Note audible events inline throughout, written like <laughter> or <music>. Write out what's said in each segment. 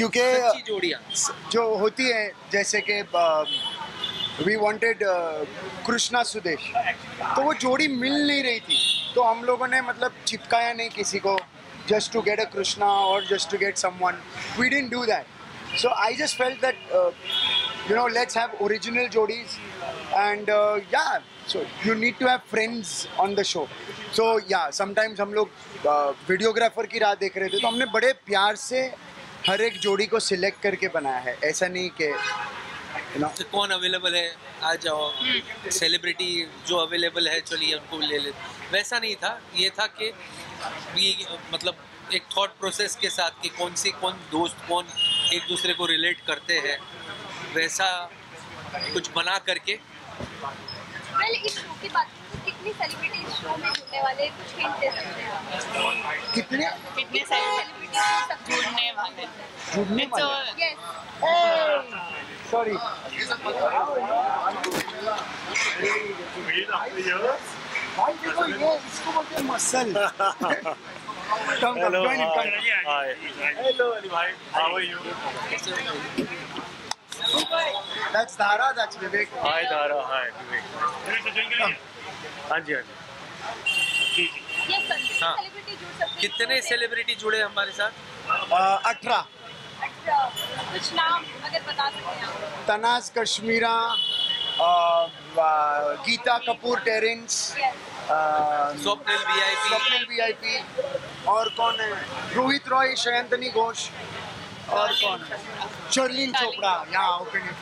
क्योंकि जो होती है जैसे कि वी वांटेड कृष्णा सुदेश। तो वो जोड़ी मिल नहीं रही थी। तो हम लोगों ने मतलब चिपकाया नहीं किसी को। Just to get a Krishna और just to get someone we didn't do that so I just felt that you know let's have original jodis and uh, yeah so you need to have friends on the show so yeah sometimes हम लोग videographer की राह देख रहे थे। तो हमने बड़े प्यार से हर एक जोड़ी को सिलेक्ट करके बनाया है। ऐसा नहीं कि you know, तो कौन अवेलेबल है? आ जाओ। सेलिब्रिटी जो अवेलेबल है चलिए उनको ले ले। वैसा नहीं था। ये था कि मतलब एक थॉट प्रोसेस के साथ कि कौन सी कौन दोस्त कौन एक दूसरे को रिलेट करते हैं वैसा कुछ बना करके। पहले कितनी सेलिब्रिटी शो में जुड़ने वाले कुछ हिंट दे सकते हैं कितने कितने सेलिब्रिटी जुड़ने वाले जुड़ने तो वाले सॉरी भाई देखो ये इसको बोलते हैं मसल कम कम Hello, join in, hi. come. Hi. Hello, Ali bhai. How are you? That's Dhara, that's Vivek. Hi, Dara. Hi, Vivek. हाँ जी हाँ जी। यस सर हाँ। सेलिब्रिटी जुड़ सकते कितने सेलिब्रिटी जुड़े हमारे साथ? अठारह। कुछ नाम अगर बता सकते हैं Tanaz Kashmira Geeta Kapoor Terence Swapnil VIP Swapnil VIP और कौन है? रोहित रॉय शयंतनी घोष। और कौन है? शर्लिन चोपड़ा। या ओपन यू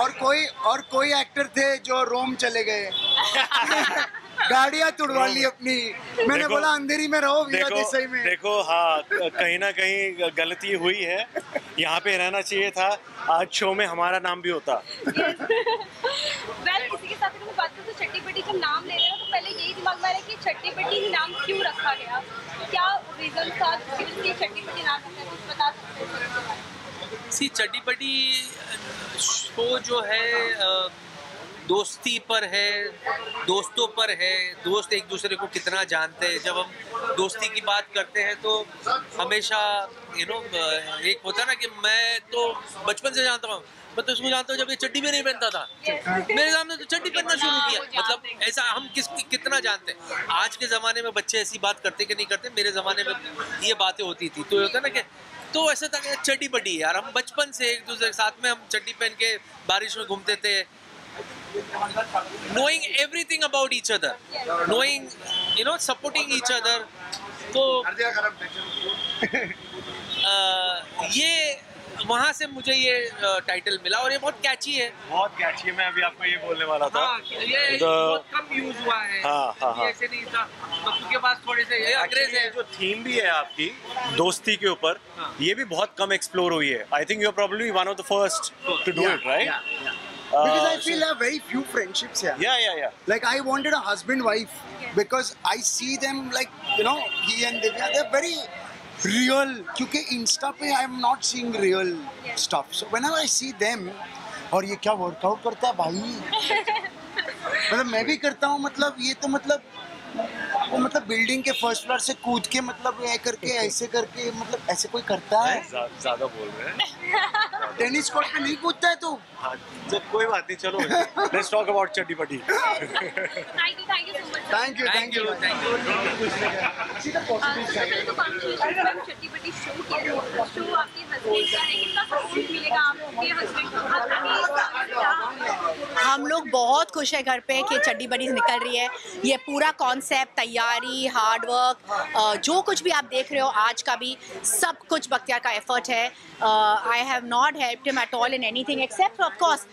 और कोई और कोई एक्टर थे जो रोम चले गए। <laughs> गाड़ियाँ तुड़वा ली अपनी। मैंने देखो- बोला अंधेरी में रहो देसाई में। देखो हाँ कहीं ना कहीं गलती हुई है। यहाँ पे रहना चाहिए था। आज शो में हमारा नाम भी होता। वेल <laughs> इसी के साथ अगर बात करूँ तो चट्टी पट्टी जब नाम ले रहे हैं तो पहले यही दिमाग में आ रहा है कि चट्टी पट्टी ही नाम क्यों रखा गया? क्या रीजन था चट्टी पट्टी नाम रखा कुछ बता सकते हैं? सी चड्डी शो जो है दोस्ती पर है दोस्तों पर है दोस्त एक दूसरे को कितना जानते हैं। जब हम दोस्ती की बात करते हैं तो हमेशा यू नो एक होता है ना कि मैं तो बचपन से जानता हूँ मैं तो उसको जानता हूँ जब ये चड्डी भी नहीं पहनता था। मेरे सामने तो चड्डी पहनना शुरू किया। मतलब ऐसा हम किस कितना जानते हैं। आज के ज़माने में बच्चे ऐसी बात करते कि नहीं करते मेरे ज़माने में ये बातें होती थी। तो होता है ना कि तो ऐसा था कि चड्डी पड्डी यार। हम बचपन से एक दूसरे के साथ में हम चड्डी पहन के बारिश में घूमते थे knowing everything about each other. Knowing you know supporting each other. तो <laughs> अ, ये वहाँ से मुझे ये टाइटल मिला और ये बहुत कैची है। बहुत कैची है मैं अभी आपको ये बोलने वाला था। हाँ, ये तो- बहुत कम यूज़ हुआ है। हाँ, हाँ, हाँ। ऐसे नहीं था। बच्चों के पास थोड़े से ये अंग्रेज़ है। जो थीम भी है आपकी दोस्ती के ऊपर हाँ। ये भी बहुत कम एक्सप्लोर हुई है। I think you are probably one of the first to do it right because I feel I have very few friendships here. या या या Like I wanted a husband wife because I see them like you know he and Divya they're very real. क्योंकि Insta पे I am not seeing real stuff. So whenever I see them और ये क्या workout करता है भाई मतलब मैं भी करता हूँ मतलब ये तो मतलब वो मतलब बिल्डिंग के फ़र्स्ट फ्लोर से कूद के मतलब ये करके ऐसे करके मतलब ऐसे कोई करता है ज़्यादा बोल रहे हैं टेनिस कोर्ट पे नहीं कूदता है तू? हाँ जब कोई बात नहीं चलो लेट्स टॉक अबाउट चड्डी पट्टी thank you thank you so much thank you thank you thank you पहले तो कॉन्ग्रेचुलेशन मैम चट्टी पट्टी शो किया शो आपके हस्बैंड का है कितना सपोर्ट मिलेगा आपके हस्बैंड को हम लोग बहुत खुश है घर पे कि चड्डी बड़ी निकल रही है। ये पूरा कॉन्सेप्ट तैयारी हार्ड वर्क जो कुछ भी आप देख रहे हो आज का भी सब कुछ बख्तियार का एफर्ट है। I have not help him at all in anything except of course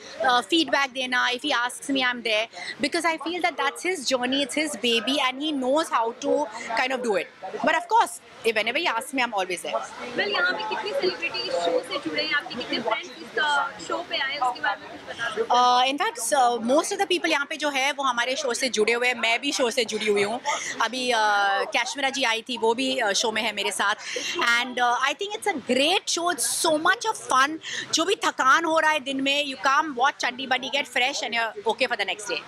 feedback देना if he asks me I am there because I feel that that's his journey it's his baby and he knows how to kind of do it but of course if whenever he asks me i'm always there. Well यहाँ पे कितनी celebrity इस show से जुड़े हैं? आपके कितने friends इस शो पे आए उसके बारे में कुछ बता दो। In fact most of the people यहाँ पे जो है, वो हमारे शो से जुड़े हुए हैं। मैं भी शो से जुड़ी हुई हूँ। अभी कैशमरा जी आई थी, वो भी शो में है मेरे साथ। And I think it's a great show it's so much of fun जो भी थकान हो रहा है दिन में यू कम वॉच चड्डी buddy get fresh and okay for the next day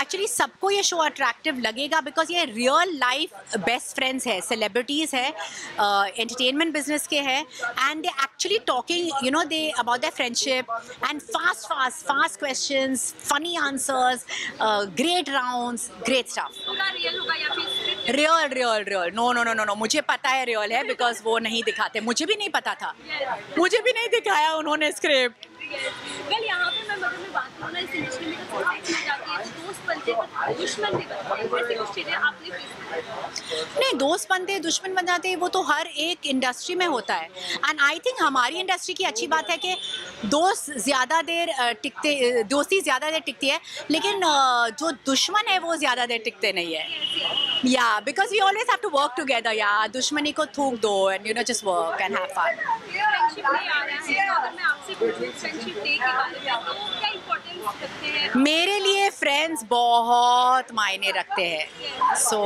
actually सबको ये शो अट्रैक्टिव लगेगा बिकॉज़ ये रियल लाइफ बेस्ट फ्रेंड्स है सेलिब्रिटीज़ है एंटरटेनमेंट बिज़नेस के हैं and they actually talking you know they about the friendship and fast fast fast question funny answers great round great staff real real real no no no no no मुझे पता है real है because वो नहीं दिखाते. मुझे भी नहीं पता था. मुझे भी नहीं दिखाया उन्होंने स्क्रिप्ट वेल यहाँ पे मैं मतलब मैं बात करूँ इस इंडस्ट्री में तो थोड़ा चीज़ जाती दोस्त बनते दुश्मन भी बनते कुछ चीज़ें आपने नहीं दोस्त बनते दुश्मन बन जाते वो तो हर एक इंडस्ट्री में होता है। एंड आई थिंक हमारी इंडस्ट्री की अच्छी बात है कि दोस्त ज़्यादा देर टिकते दोस्ती ज़्यादा देर टिकती है लेकिन जो दुश्मन है वो ज़्यादा देर टिकते नहीं है। Yeah because we always have to work together या दुश्मनी को थूक दो and you know just work and have fun मेरे लिए फ्रेंड्स बहुत मायने रखते हैं। So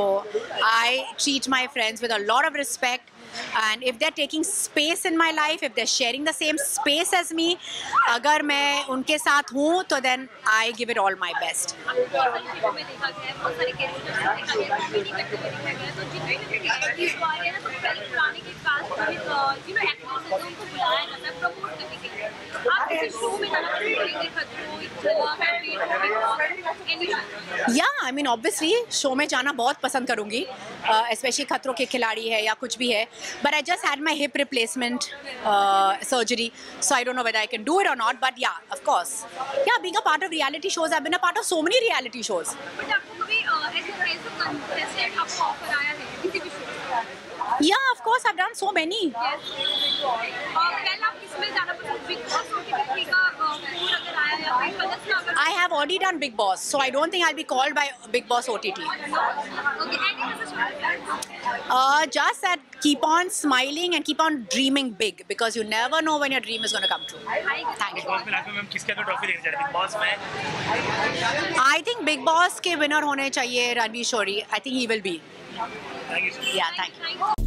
I treat my friends with a lot of respect and if they are taking space in my life if they are sharing the same space as me अगर मैं उनके साथ हूँ तो then I give it all my best तो या I mean obviously show में जाना बहुत पसंद करूँगी स्पेशली uh, खतरों के खिलाड़ी है या कुछ भी है but I just had my hip replacement surgery so I don't know whether I can do it और not but yeah of course yeah being a part of reality shows I been a part of so many reality shows yeah of course I done so many और पहले आप किसमें जाना पसंद Bigg Boss OTT का phone अगर आया या फिर कलर्स में अगर I have already done Big Boss, so I don't think I'll be called by Big Boss OTT. Uh, just that keep on smiling and keep on dreaming big because you never know when your dream is going to come true. Thank you. Boss में last में किसके आगे trophy देना चाह रहे हैं boss में I think Big Boss के winner होने चाहिए Ranvir Shorey. I think he will be. Thank you Yeah, thank you. Thank you